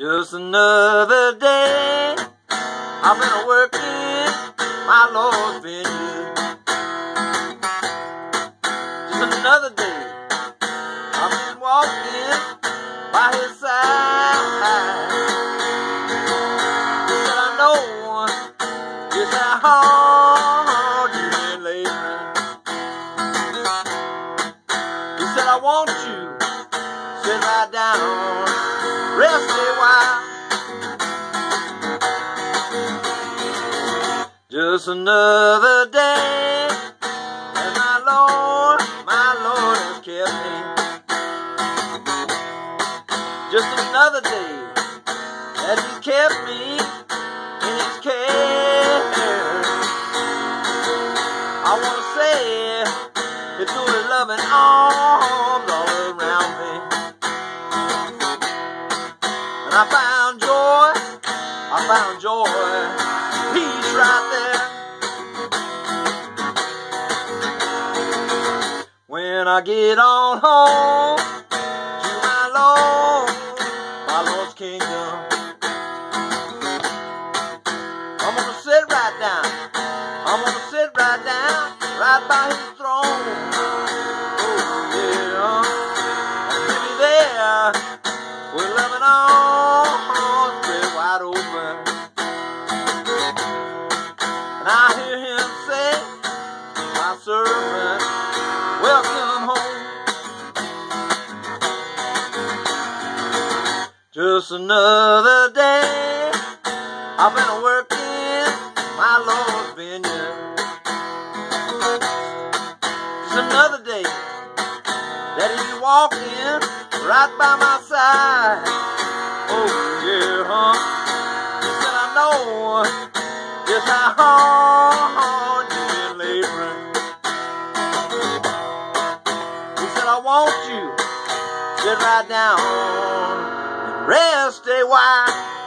Just another day. I've been working my Lord's vineyard. Just another day. I've been walking by His side. Said, I know just how hard you've been laboring. He said, I want you right down, rest a while. Just another day, and my Lord, my Lord has kept me. Just another day that He kept me in His care. I want to say it's through His loving arms joy, I found joy, peace right there. When I get on home to my Lord, my Lord's kingdom, I'm gonna sit right down. "My servant, welcome home." Just another day. I've been working my Lord's vineyard. Just another day that He's walking right by my side. Oh yeah, huh? He said I know just how hard want you sit right down and rest a while.